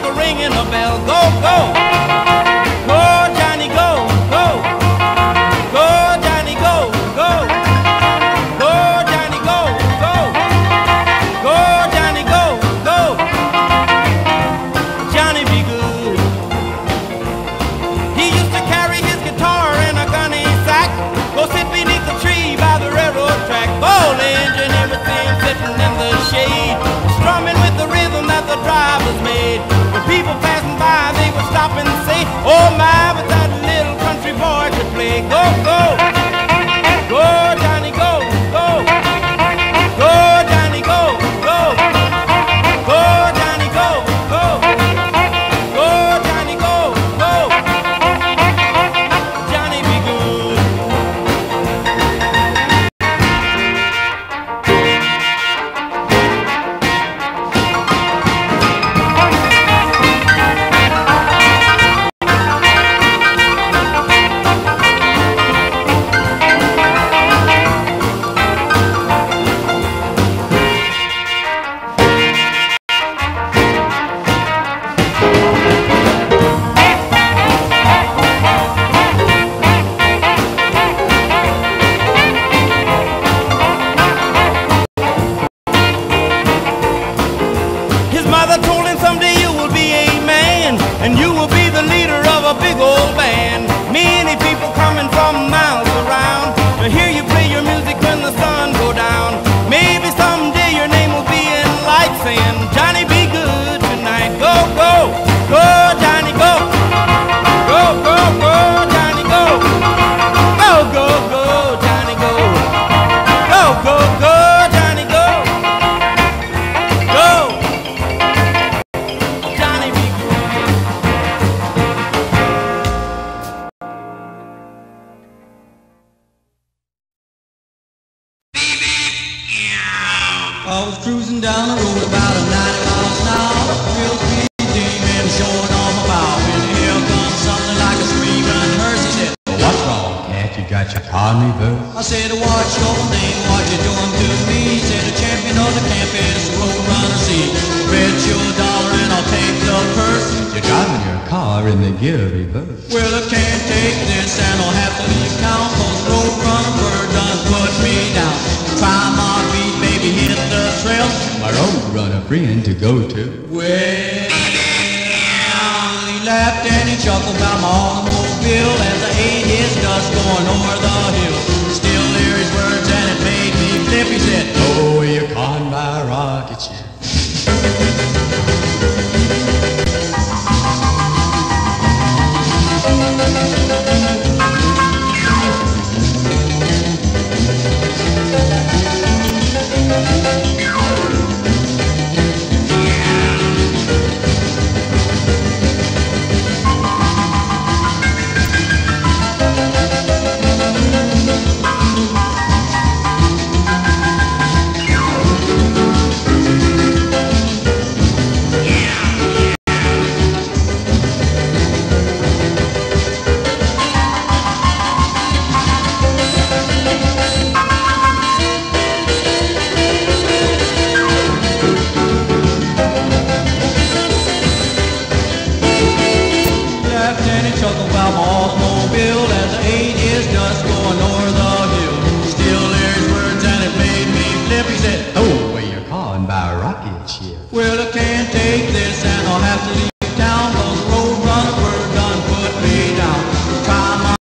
like a ringing a bell. Go, go. Go, go, I was cruising down the road about a 90 miles an hour, real speed demon showing off my power. When here comes something like a screaming hearse, he said, What's wrong, cat? You got your car in reverse? I said, what's your name, what you doing to me? He said, the champion of the camp is the road runner, see. Bet you a dollar and I'll take the purse. You're driving your car in the gear reverse. Well, I can't take this and I'll have to leave town, cause road runner My road runner friend to go to. Well, he laughed and he chuckled about my automobile as I ate his dust going over the hill. Still hear his words and it made me flip. He said, Oh, caught by a rocket ship. And he chuckled about my automobile as I ate his dust going over the hill. Still his words and it made me flip. He said, Oh, well, you're caught by a rocket ship. Well, I can't